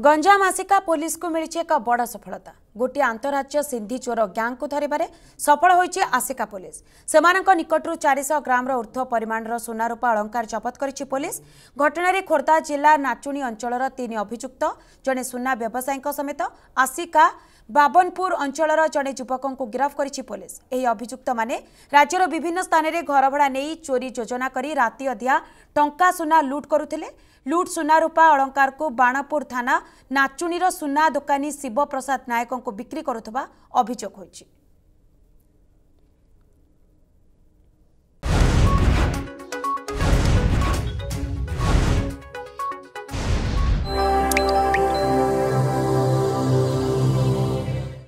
ଗଞ୍ଜାମ ଆସିକା ପୋଲିସକୁ ମିଳିଛି ଏକ ବଡ଼ ସଫଳତା ଗୋଟିଏ ଆନ୍ତଃରାଜ୍ୟ ସିନ୍ଧି ଚୋର ଗ୍ୟାଙ୍ଗକୁ ଧରିବାରେ ସଫଳ ହୋଇଛି ଆସିକା ପୋଲିସ। ସେମାନଙ୍କ ନିକଟରୁ ଚାରିଶହ ଗ୍ରାମର ଉର୍ଦ୍ଧ୍ୱ ପରିମାଣର ସୁନାରୂପା ଅଳଙ୍କାର ଜବତ କରିଛି ପୋଲିସ। ଘଟଣାରେ ଖୋର୍ଦ୍ଧା ଜିଲ୍ଲା ନାଚୁଣୀ ଅଞ୍ଚଳର ତିନି ଅଭିଯୁକ୍ତ ଜଣେ ସୁନା ବ୍ୟବସାୟୀଙ୍କ ସମେତ ଆସିକା ବାବନପୁର ଅଞ୍ଚଳର ଜଣେ ଯୁବକଙ୍କୁ ଗିରଫ କରିଛି ପୋଲିସ। ଏହି ଅଭିଯୁକ୍ତମାନେ ରାଜ୍ୟର ବିଭିନ୍ନ ସ୍ଥାନରେ ଘରଭଡ଼ା ନେଇ ଚୋରି ଯୋଜନା କରି ରାତି ଅଧିଆ ଟଙ୍କା ସୁନା ଲୁଟ୍ କରୁଥିଲେ। ଲୁଟ୍ ସୁନା ରୂପା ଅଳଙ୍କାରକୁ ବାଣପୁର ଥାନା ନାଚୁଣୀର ସୁନା ଦୋକାନୀ ଶିବପ୍ରସାଦ ନାୟକଙ୍କୁ বিক্রি করুথবা অভিযোগ হয়েছে